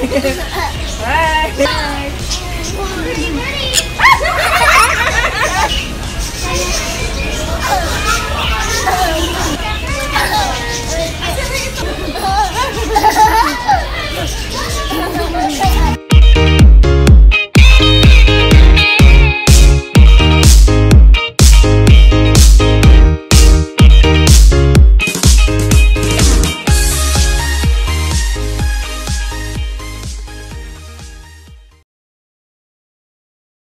Bye.